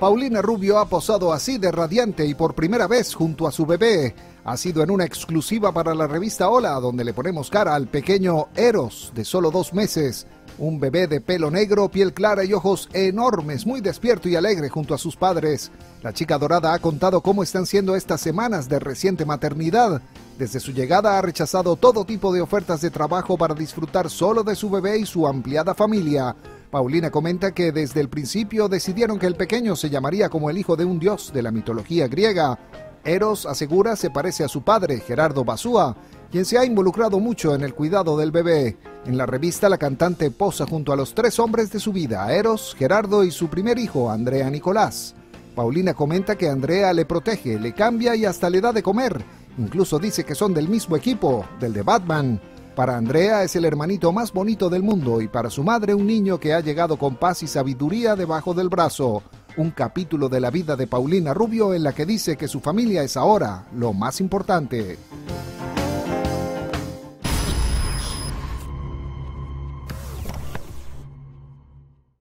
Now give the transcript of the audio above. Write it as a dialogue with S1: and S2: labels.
S1: Paulina Rubio ha posado así de radiante y por primera vez junto a su bebé. Ha sido en una exclusiva para la revista Hola, donde le ponemos cara al pequeño Eros, de solo dos meses. Un bebé de pelo negro, piel clara y ojos enormes, muy despierto y alegre junto a sus padres. La chica dorada ha contado cómo están siendo estas semanas de reciente maternidad. Desde su llegada ha rechazado todo tipo de ofertas de trabajo para disfrutar solo de su bebé y su ampliada familia. Paulina comenta que desde el principio decidieron que el pequeño se llamaría como el hijo de un dios de la mitología griega. Eros asegura se parece a su padre, Gerardo Basúa, quien se ha involucrado mucho en el cuidado del bebé. En la revista la cantante posa junto a los tres hombres de su vida, Eros, Gerardo y su primer hijo, Andrea Nicolás. Paulina comenta que Andrea le protege, le cambia y hasta le da de comer. Incluso dice que son del mismo equipo, del de Batman. Para Andrea es el hermanito más bonito del mundo y para su madre un niño que ha llegado con paz y sabiduría debajo del brazo. Un capítulo de la vida de Paulina Rubio en la que dice que su familia es ahora lo más importante.